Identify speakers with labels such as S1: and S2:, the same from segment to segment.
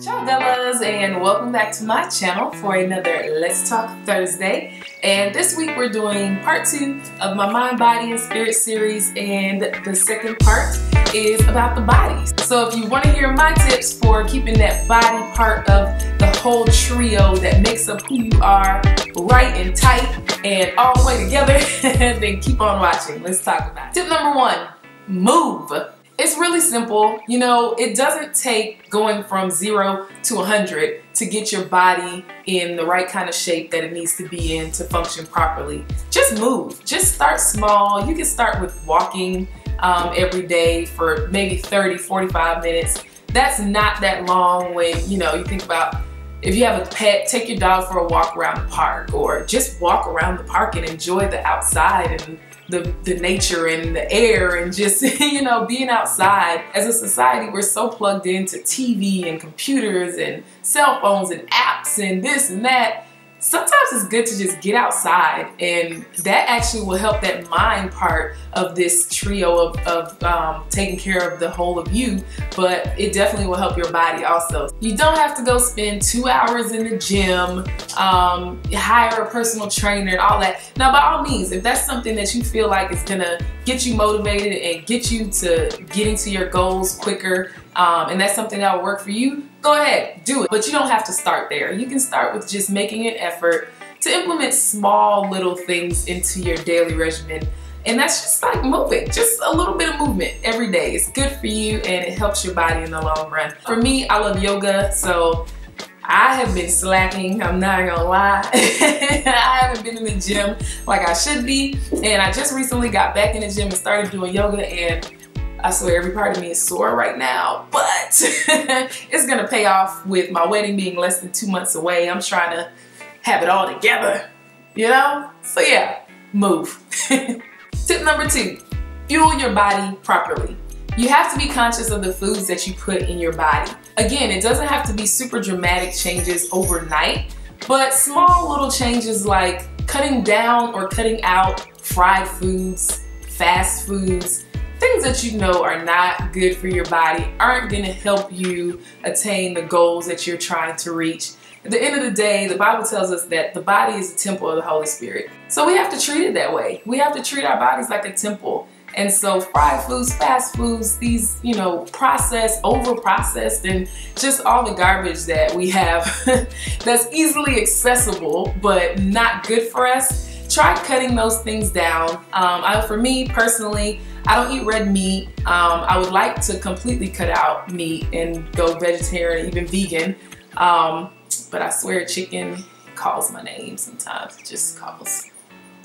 S1: Ciao Bellas and welcome back to my channel for another Let's Talk Thursday. And this week we're doing part two of my mind, body, and spirit series and the second part is about the body. So if you want to hear my tips for keeping that body part of the whole trio that makes up who you are right and tight and all the way together, then keep on watching. Let's talk about it. Tip number one, move. It's really simple. You know, it doesn't take going from zero to 100 to get your body in the right kind of shape that it needs to be in to function properly. Just move. Just start small. You can start with walking um, every day for maybe 30, 45 minutes. That's not that long when, you know, you think about if you have a pet, take your dog for a walk around the park or just walk around the park and enjoy the outside and the, the nature and the air and just, you know, being outside. As a society, we're so plugged into TV and computers and cell phones and apps and this and that sometimes it's good to just get outside and that actually will help that mind part of this trio of, of um, taking care of the whole of you but it definitely will help your body also. You don't have to go spend two hours in the gym um, hire a personal trainer and all that. Now by all means if that's something that you feel like is gonna get you motivated and get you to getting to your goals quicker um, and that's something that will work for you, go ahead, do it. But you don't have to start there. You can start with just making an effort to implement small little things into your daily regimen. And that's just like moving, just a little bit of movement every day. It's good for you and it helps your body in the long run. For me, I love yoga, so I have been slacking, I'm not gonna lie. I haven't been in the gym like I should be. And I just recently got back in the gym and started doing yoga and I swear every part of me is sore right now, but it's gonna pay off with my wedding being less than two months away. I'm trying to have it all together, you know? So yeah, move. Tip number two, fuel your body properly. You have to be conscious of the foods that you put in your body. Again, it doesn't have to be super dramatic changes overnight, but small little changes like cutting down or cutting out fried foods, fast foods, things that you know are not good for your body aren't going to help you attain the goals that you're trying to reach. At the end of the day, the Bible tells us that the body is a temple of the Holy Spirit. So we have to treat it that way. We have to treat our bodies like a temple. And so fried foods, fast foods, these, you know, processed, over processed, and just all the garbage that we have that's easily accessible but not good for us, try cutting those things down. Um, I, for me personally, I don't eat red meat. Um, I would like to completely cut out meat and go vegetarian, even vegan. Um, but I swear chicken calls my name sometimes. It just calls.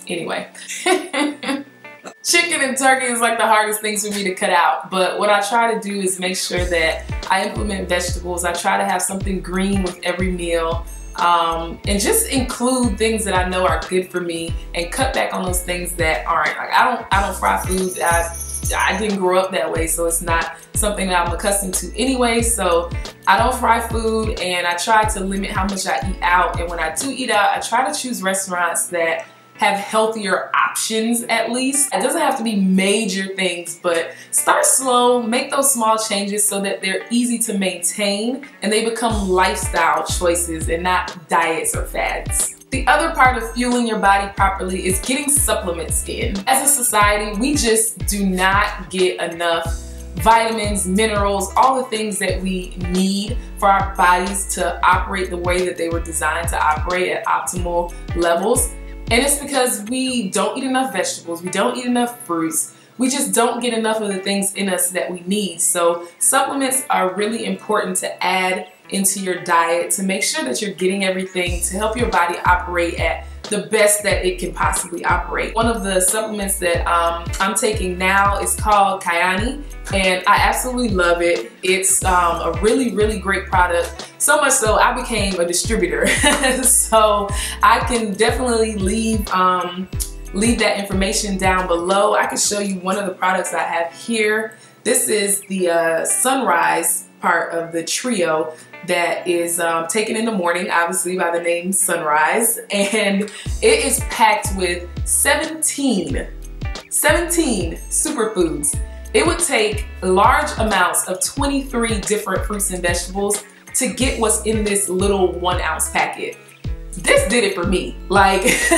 S1: Anyway. chicken and turkey is like the hardest things for me to cut out. But what I try to do is make sure that I implement vegetables. I try to have something green with every meal um, and just include things that I know are good for me and cut back on those things that aren't. Like I don't, I don't fry food. I, I didn't grow up that way, so it's not something that I'm accustomed to anyway. So I don't fry food and I try to limit how much I eat out. And when I do eat out, I try to choose restaurants that have healthier options at least. It doesn't have to be major things, but start slow, make those small changes so that they're easy to maintain and they become lifestyle choices and not diets or fads. The other part of fueling your body properly is getting supplements in. As a society, we just do not get enough vitamins, minerals, all the things that we need for our bodies to operate the way that they were designed to operate at optimal levels. And it's because we don't eat enough vegetables, we don't eat enough fruits, we just don't get enough of the things in us that we need. So supplements are really important to add into your diet to make sure that you're getting everything to help your body operate at the best that it can possibly operate. One of the supplements that um, I'm taking now is called Kyani and I absolutely love it. It's um, a really, really great product. So much so I became a distributor. so I can definitely leave um, leave that information down below. I can show you one of the products I have here. This is the uh, Sunrise part of the trio that is um, taken in the morning, obviously by the name Sunrise. And it is packed with 17, 17 superfoods. It would take large amounts of 23 different fruits and vegetables to get what's in this little one ounce packet. This did it for me. Like,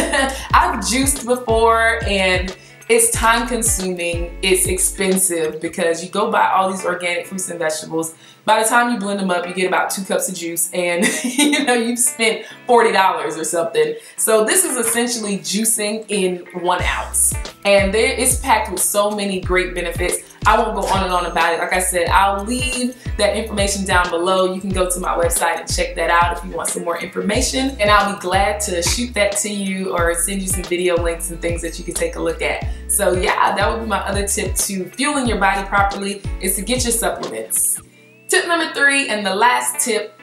S1: I've juiced before and it's time consuming, it's expensive because you go buy all these organic fruits and vegetables. By the time you blend them up, you get about two cups of juice and you know, you've spent $40 or something. So this is essentially juicing in one ounce. And there, it's packed with so many great benefits. I won't go on and on about it. Like I said, I'll leave that information down below. You can go to my website and check that out if you want some more information. And I'll be glad to shoot that to you or send you some video links and things that you can take a look at. So yeah, that would be my other tip to fueling your body properly is to get your supplements. Tip number three and the last tip,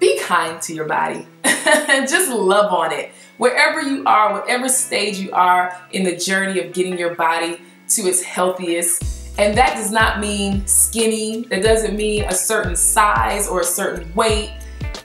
S1: be kind to your body. Just love on it. Wherever you are, whatever stage you are in the journey of getting your body to its healthiest, and that does not mean skinny. That doesn't mean a certain size or a certain weight.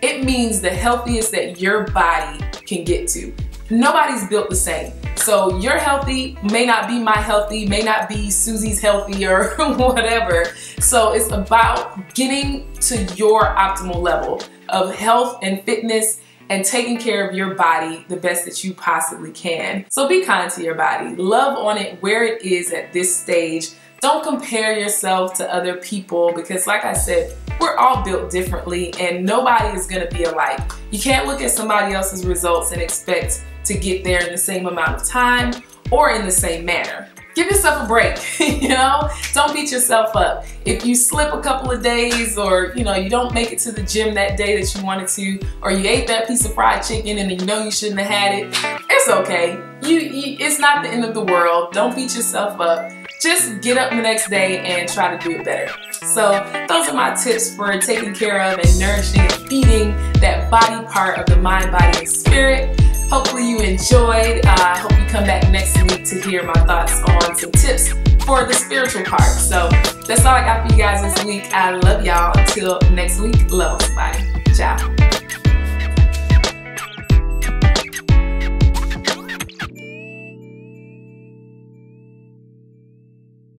S1: It means the healthiest that your body can get to. Nobody's built the same. So your healthy may not be my healthy, may not be Susie's healthy or whatever. So it's about getting to your optimal level of health and fitness and taking care of your body the best that you possibly can. So be kind to your body. Love on it where it is at this stage don't compare yourself to other people because like I said, we're all built differently and nobody is gonna be alike. You can't look at somebody else's results and expect to get there in the same amount of time or in the same manner. Give yourself a break, you know? Don't beat yourself up. If you slip a couple of days or, you know, you don't make it to the gym that day that you wanted to, or you ate that piece of fried chicken and you know you shouldn't have had it, it's okay. You, you It's not the end of the world. Don't beat yourself up just get up the next day and try to do it better. So those are my tips for taking care of and nourishing and feeding that body part of the mind, body, and spirit. Hopefully you enjoyed. Uh, I uh, hope you come back next week to hear my thoughts on some tips for the spiritual part. So that's all I got for you guys this week. I love y'all. Until next week, love Bye. Ciao.